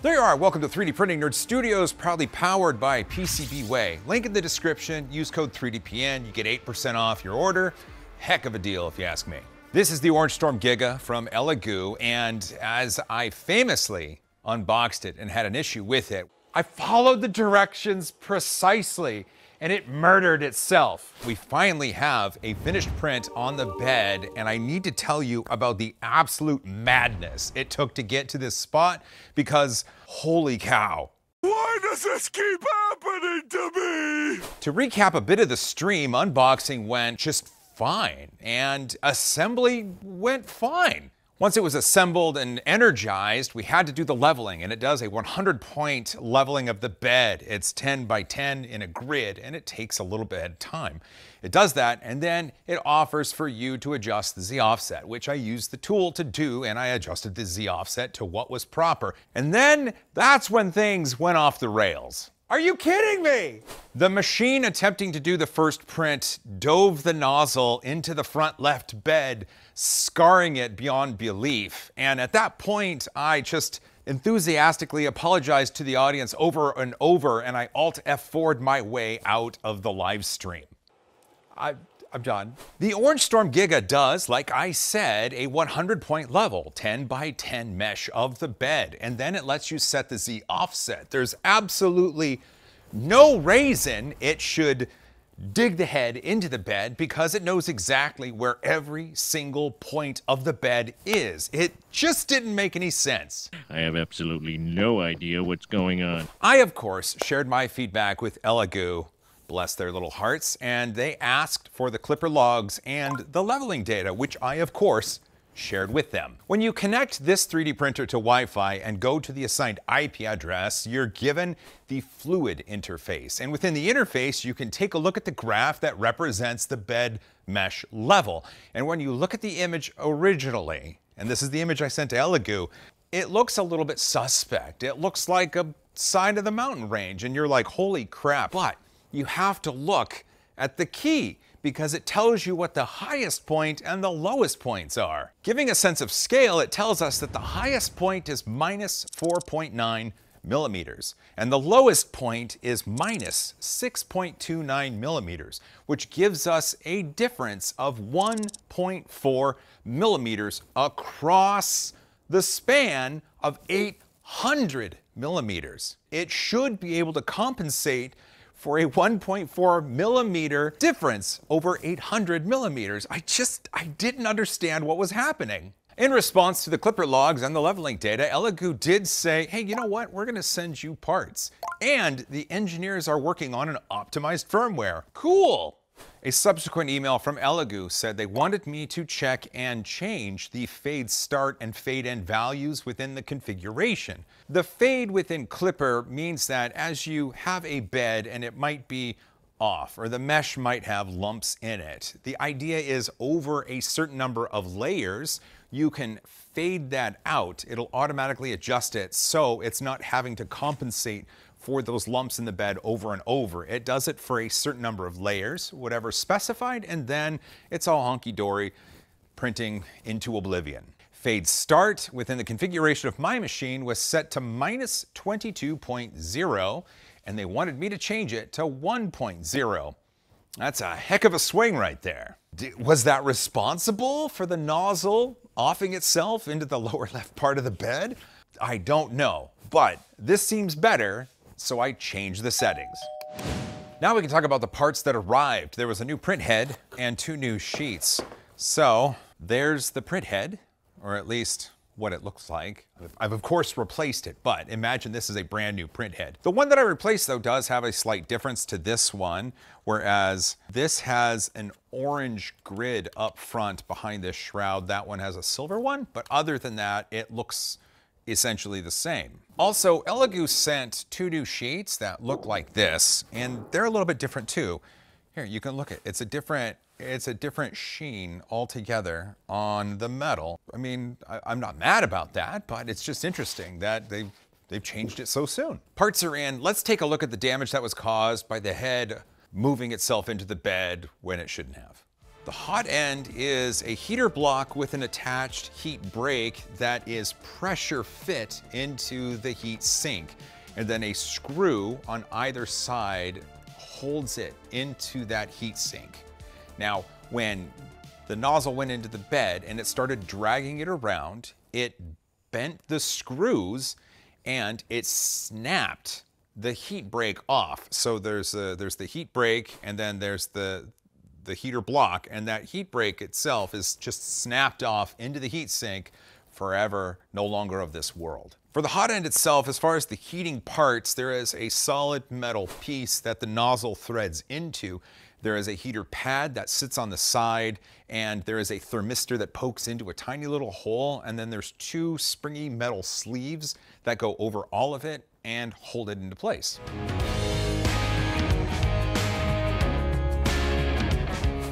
There you are. Welcome to 3D Printing Nerd Studios, proudly powered by PCBWay. Link in the description. Use code 3DPN. You get 8% off your order. Heck of a deal, if you ask me. This is the Orange Storm Giga from Elegoo, and as I famously unboxed it and had an issue with it, I followed the directions precisely and it murdered itself. We finally have a finished print on the bed, and I need to tell you about the absolute madness it took to get to this spot because holy cow. Why does this keep happening to me? To recap a bit of the stream, unboxing went just fine, and assembly went fine. Once it was assembled and energized, we had to do the leveling, and it does a 100 point leveling of the bed. It's 10 by 10 in a grid, and it takes a little bit of time. It does that, and then it offers for you to adjust the Z offset, which I used the tool to do, and I adjusted the Z offset to what was proper. And then that's when things went off the rails. Are you kidding me? The machine attempting to do the first print dove the nozzle into the front left bed, scarring it beyond belief. And at that point, I just enthusiastically apologized to the audience over and over, and I Alt F4'd my way out of the live stream. I, I'm done. The Orange Storm Giga does, like I said, a 100 point level, 10 by 10 mesh of the bed, and then it lets you set the Z offset. There's absolutely no reason it should dig the head into the bed because it knows exactly where every single point of the bed is. It just didn't make any sense. I have absolutely no idea what's going on. I, of course, shared my feedback with Elegoo bless their little hearts, and they asked for the Klipper logs and the leveling data, which I, of course, shared with them. When you connect this 3D printer to Wi-Fi and go to the assigned IP address, you're given the Fluidd interface. And within the interface, you can take a look at the graph that represents the bed mesh level. And when you look at the image originally, and this is the image I sent to Elegoo, it looks a little bit suspect. It looks like a side of the mountain range, and you're like, holy crap. But you have to look at the key because it tells you what the highest point and the lowest points are. Giving a sense of scale, it tells us that the highest point is minus 4.9 millimeters, and the lowest point is minus 6.29 millimeters, which gives us a difference of 1.4 millimeters across the span of 800 millimeters. It should be able to compensate for a 1.4 millimeter difference over 800 millimeters. I just, I didn't understand what was happening. In response to the Klipper logs and the leveling data, Elegoo did say, hey, you know what? We're gonna send you parts. And the engineers are working on an optimized firmware. Cool. A subsequent email from Elegoo said they wanted me to check and change the fade start and fade end values within the configuration. The fade within Klipper means that as you have a bed and it might be off or the mesh might have lumps in it, the idea is over a certain number of layers, you can fade that out. It'll automatically adjust it so it's not having to compensate for those lumps in the bed over and over. It does it for a certain number of layers, whatever specified, and then it's all honky-dory printing into oblivion. Fade start within the configuration of my machine was set to minus 22.0, and they wanted me to change it to 1.0. That's a heck of a swing right there. Was that responsible for the nozzle offing itself into the lower left part of the bed? I don't know, but this seems better so I changed the settings. Now we can talk about the parts that arrived. There was a new print head and two new sheets. So there's the print head, or at least what it looks like. I've of course replaced it, but imagine this is a brand new print head. The one that I replaced though does have a slight difference to this one, whereas this has an orange grid up front behind this shroud. That one has a silver one, but other than that, it looks essentially the same. Also, Elegoo sent two new sheets that look like this, and they're a little bit different too. Here, you can look at It's a different it's a different sheen altogether on the metal. I mean, I, am not mad about that, but it's just interesting that they've, they've changed it so soon. Parts are in. Let's take a look at the damage that was caused by the head moving itself into the bed when it shouldn't have. The hot end is a heater block with an attached heat break that is pressure fit into the heat sink. And then a screw on either side holds it into that heat sink. Now, when the nozzle went into the bed and it started dragging it around, it bent the screws and it snapped the heat break off. So there's a, there's the heat break and then there's the the heater block and that heat break itself is just snapped off into the heat sink forever, no longer of this world. For the hot end itself, as far as the heating parts, there is a solid metal piece that the nozzle threads into. There is a heater pad that sits on the side, and there is a thermistor that pokes into a tiny little hole, and then there's two springy metal sleeves that go over all of it and hold it into place.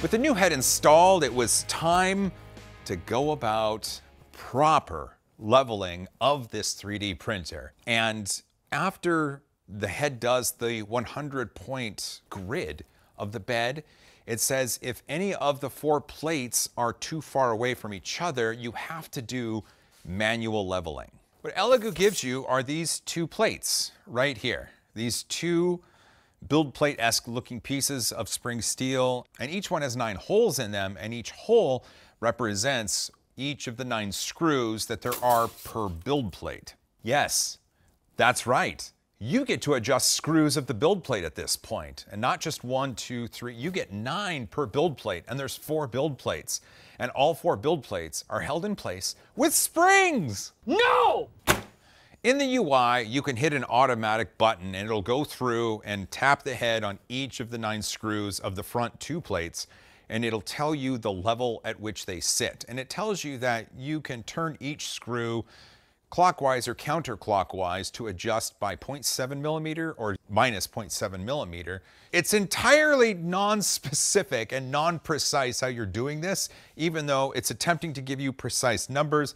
With the new head installed, it was time to go about proper leveling of this 3D printer. And after the head does the 100 point grid of the bed, it says if any of the four plates are too far away from each other, you have to do manual leveling. What Elegoo gives you are these two plates right here. These two build plate-esque looking pieces of spring steel, and each one has nine holes in them, and each hole represents each of the nine screws that there are per build plate. Yes, that's right. You get to adjust screws of the build plate at this point, and not just one, two, three. You get nine per build plate, and there's four build plates. And all four build plates are held in place with springs. No! In the UI, you can hit an automatic button and it'll go through and tap the head on each of the nine screws of the front two plates and it'll tell you the level at which they sit. And it tells you that you can turn each screw clockwise or counterclockwise to adjust by 0.7 millimeter or minus 0.7 millimeter. It's entirely non-specific and non-precise how you're doing this, even though it's attempting to give you precise numbers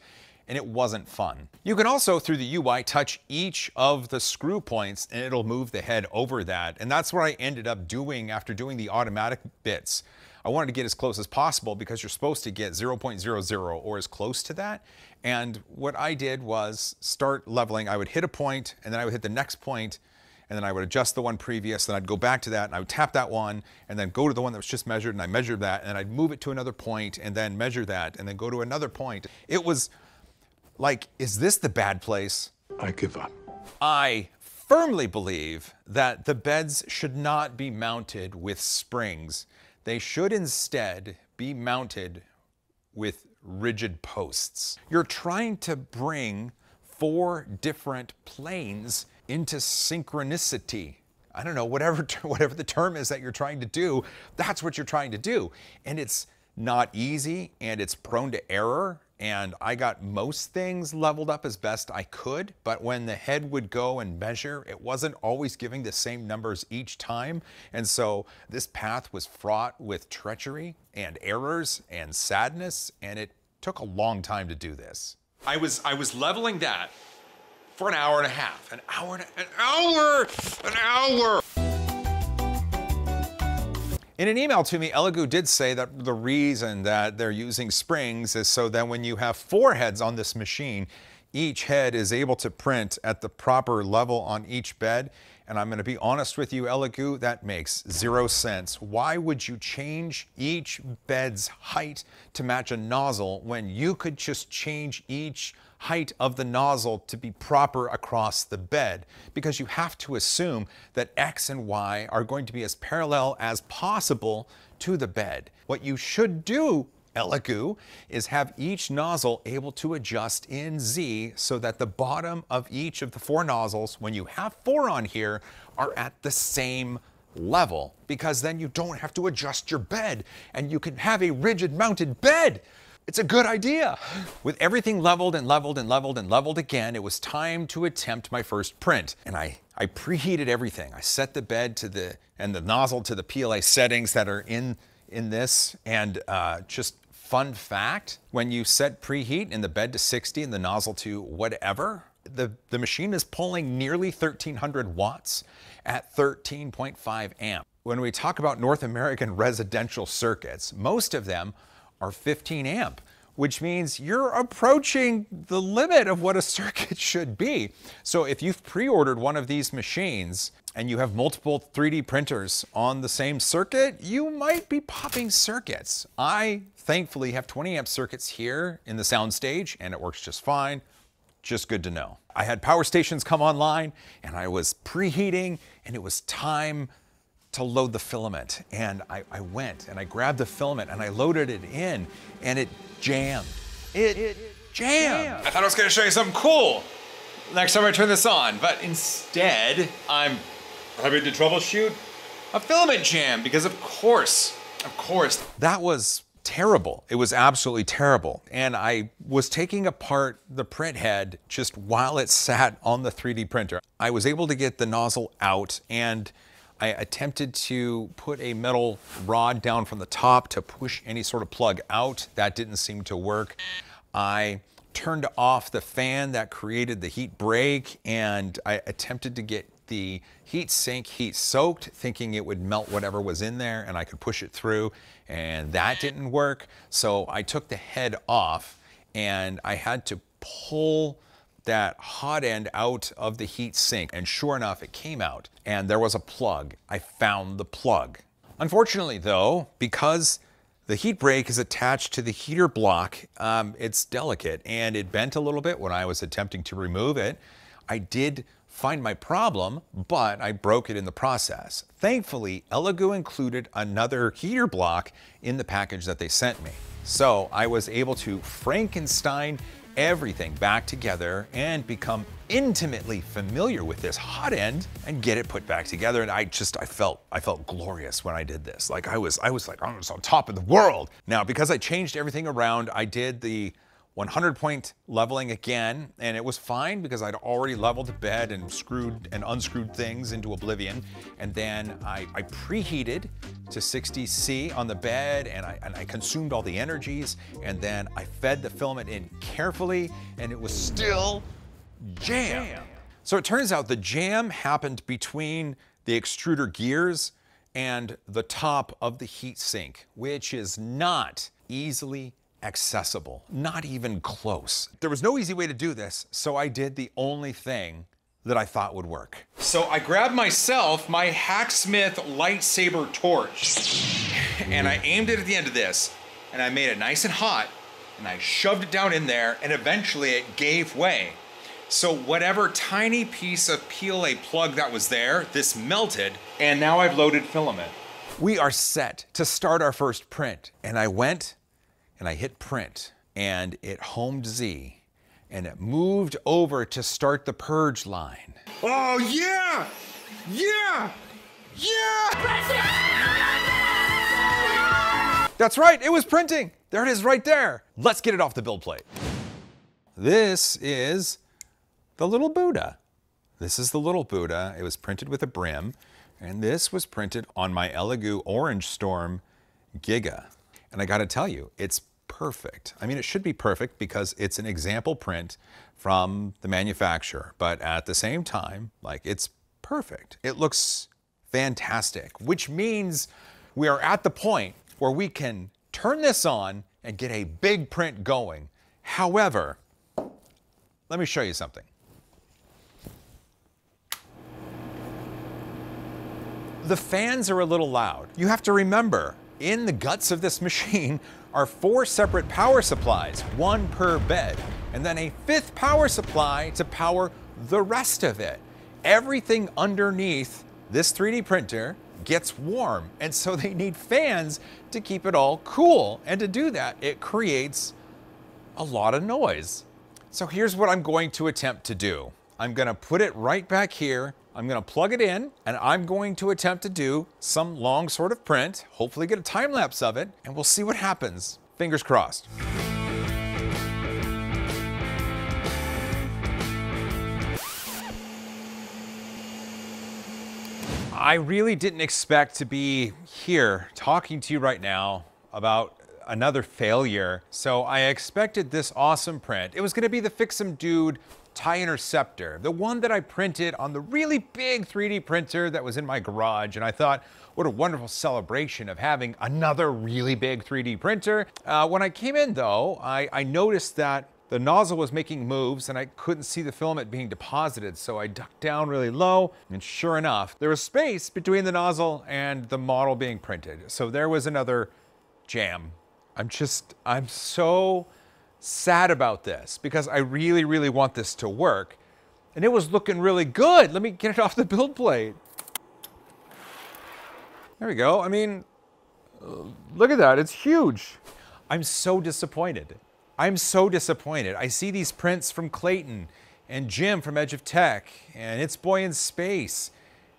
and it wasn't fun. You can also, through the UI, touch each of the screw points and it'll move the head over that. And that's what I ended up doing after doing the automatic bits. I wanted to get as close as possible because you're supposed to get 0.00 or as close to that. And what I did was start leveling. I would hit a point and then I would hit the next point and then I would adjust the one previous, then I'd go back to that and I would tap that one and then go to the one that was just measured and I measured that and I'd move it to another point and then measure that and then go to another point. It was like, is this the bad place? I give up. I firmly believe that the beds should not be mounted with springs. They should instead be mounted with rigid posts. You're trying to bring four different planes into synchronicity. I don't know, whatever, whatever the term is that you're trying to do, that's what you're trying to do. And it's not easy and it's prone to error and I got most things leveled up as best I could, but when the head would go and measure, it wasn't always giving the same numbers each time. And so this path was fraught with treachery and errors and sadness, and it took a long time to do this. I was I was leveling that for an hour and a half, an hour, and a, an hour, an hour. In an email to me, Elegoo did say that the reason that they're using springs is so that when you have four heads on this machine, each head is able to print at the proper level on each bed. And I'm going to be honest with you, Elegoo, that makes zero sense. Why would you change each bed's height to match a nozzle when you could just change each height of the nozzle to be proper across the bed? Because you have to assume that X and Y are going to be as parallel as possible to the bed. What you should do Elegoo is have each nozzle able to adjust in Z so that the bottom of each of the four nozzles, when you have four on here, are at the same level because then you don't have to adjust your bed and you can have a rigid mounted bed. It's a good idea. With everything leveled and leveled and leveled and leveled again, it was time to attempt my first print. And I, I preheated everything. I set the bed to the, and the nozzle to the PLA settings that are in, in this and uh, just Fun fact, when you set preheat in the bed to 60 and the nozzle to whatever, the, the machine is pulling nearly 1300 watts at 13.5 amp. when we talk about North American residential circuits, most of them are 15 amp, which means you're approaching the limit of what a circuit should be. So if you've pre-ordered one of these machines and you have multiple 3D printers on the same circuit, you might be popping circuits. I thankfully have 20 amp circuits here in the soundstage and it works just fine. Just good to know. I had power stations come online and I was preheating and it was time to load the filament. And I, I, went and I grabbed the filament and I loaded it in and it jammed. It, it jammed. I thought I was gonna show you something cool next time I turn this on, but instead I'm having to troubleshoot a filament jam because of course, of course, that was terrible. It was absolutely terrible. And I was taking apart the print head just while it sat on the 3D printer. I was able to get the nozzle out and I attempted to put a metal rod down from the top to push any sort of plug out. That didn't seem to work. I turned off the fan that created the heat break and I attempted to get the heat sink heat soaked, thinking it would melt whatever was in there and I could push it through and that didn't work. So I took the head off and I had to pull that hot end out of the heat sink. And sure enough, it came out and there was a plug. I found the plug. Unfortunately though, because the heat break is attached to the heater block, um, it's delicate and it bent a little bit when I was attempting to remove it. I did find my problem, but I broke it in the process. Thankfully, Elegoo included another heater block in the package that they sent me. So I was able to Frankenstein everything back together and become intimately familiar with this hot end and get it put back together. And I just, I felt, I felt glorious when I did this. Like I was, I was like, I was on top of the world. Now, because I changed everything around, I did the 100 point leveling again, and it was fine because I'd already leveled the bed and screwed and unscrewed things into oblivion. And then I, I preheated to 60C on the bed and I, and I consumed all the energies. And then I fed the filament in carefully and it was still jam. So it turns out the jam happened between the extruder gears and the top of the heat sink, which is not easily accessible, not even close. There was no easy way to do this, so I did the only thing that I thought would work. So I grabbed myself my Hacksmith lightsaber torch and I aimed it at the end of this and I made it nice and hot and I shoved it down in there and eventually it gave way. So whatever tiny piece of PLA plug that was there, this melted and now I've loaded filament. We are set to start our first print and I went and I hit print and it homed Z and it moved over to start the purge line. Oh yeah! Yeah! Yeah! That's right, it was printing. There it is right there. Let's get it off the build plate. This is the little Buddha. This is the little Buddha. It was printed with a brim, and this was printed on my Elegoo Orange Storm Giga. And I gotta tell you, it's perfect. I mean, it should be perfect because it's an example print from the manufacturer, but at the same time, like it's perfect. It looks fantastic, which means we are at the point where we can turn this on and get a big print going. However, let me show you something. The fans are a little loud. You have to remember, in the guts of this machine are four separate power supplies, one per bed, and then a fifth power supply to power the rest of it. Everything underneath this 3D printer gets warm, and so they need fans to keep it all cool. And to do that, it creates a lot of noise. So here's what I'm going to attempt to do. I'm gonna put it right back here I'm gonna plug it in and I'm going to attempt to do some long sort of print, hopefully get a time lapse of it, and we'll see what happens. Fingers crossed. I really didn't expect to be here talking to you right now about another failure. So I expected this awesome print. It was gonna be the Fix'em Dude TIE Interceptor, the one that I printed on the really big 3D printer that was in my garage. And I thought, what a wonderful celebration of having another really big 3D printer. Uh, when I came in though, I, I noticed that the nozzle was making moves and I couldn't see the filament being deposited, so I ducked down really low, and sure enough, there was space between the nozzle and the model being printed. So there was another jam. I'm just, I'm so sad about this because I really, really want this to work. And it was looking really good. Let me get it off the build plate. There we go. I mean, look at that. It's huge. I'm so disappointed. I'm so disappointed. I see these prints from Clayton and Jim from Edge of Tech and It's Boy in Space.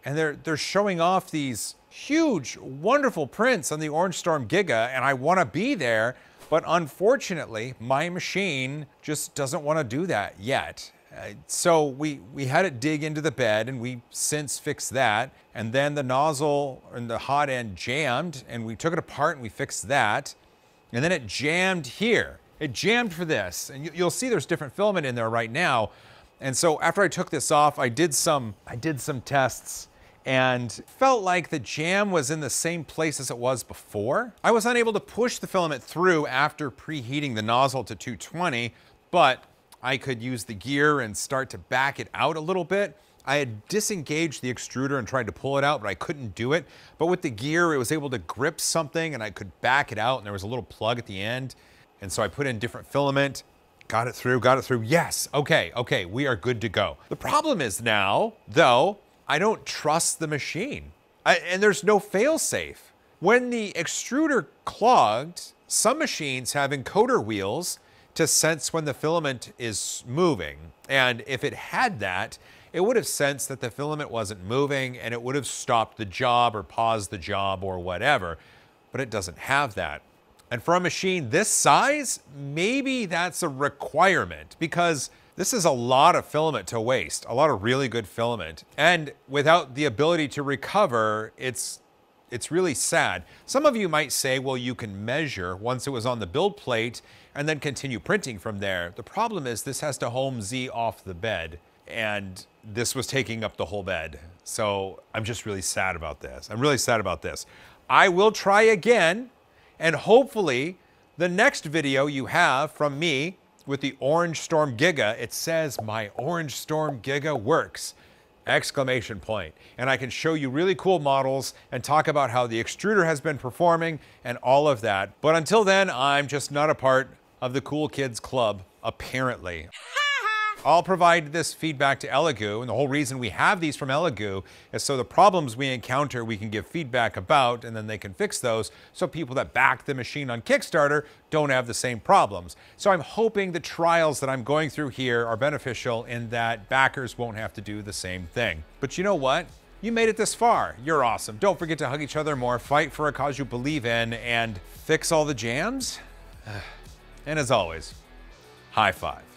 And they're, they're showing off these huge, wonderful prints on the Orange Storm Giga, and I want to be there. But unfortunately, my machine just doesn't want to do that yet. Uh, so we, we had it dig into the bed and we since fixed that. And then the nozzle and the hot end jammed and we took it apart and we fixed that. And then it jammed here. It jammed for this. And you, you'll see there's different filament in there right now. And so after I took this off, I did some, I did some tests and felt like the jam was in the same place as it was before. I was unable to push the filament through after preheating the nozzle to 220, but I could use the gear and start to back it out a little bit. I had disengaged the extruder and tried to pull it out, but I couldn't do it. But with the gear, it was able to grip something and I could back it out and there was a little plug at the end. And so I put in different filament, got it through, got it through. Yes, okay, okay, we are good to go. The problem is now, though, I don't trust the machine. I, and there's no fail-safe. When the extruder clogged, some machines have encoder wheels to sense when the filament is moving. And if it had that, it would have sensed that the filament wasn't moving and it would have stopped the job or paused the job or whatever. But it doesn't have that. And for a machine this size, maybe that's a requirement because this is a lot of filament to waste, a lot of really good filament. And without the ability to recover, it's it's really sad. Some of you might say, well, you can measure once it was on the build plate and then continue printing from there. The problem is this has to home Z off the bed and this was taking up the whole bed. So I'm just really sad about this. I'm really sad about this. I will try again and hopefully, the next video you have from me with the Orange Storm Giga, it says my Orange Storm Giga works exclamation point. And I can show you really cool models and talk about how the extruder has been performing and all of that. But until then, I'm just not a part of the Cool Kids Club, apparently. I'll provide this feedback to Elegoo, and the whole reason we have these from Elegoo is so the problems we encounter we can give feedback about, and then they can fix those so people that back the machine on Kickstarter don't have the same problems. So I'm hoping the trials that I'm going through here are beneficial in that backers won't have to do the same thing. But you know what? You made it this far. You're awesome. Don't forget to hug each other more, fight for a cause you believe in, and fix all the jams. And as always, high five.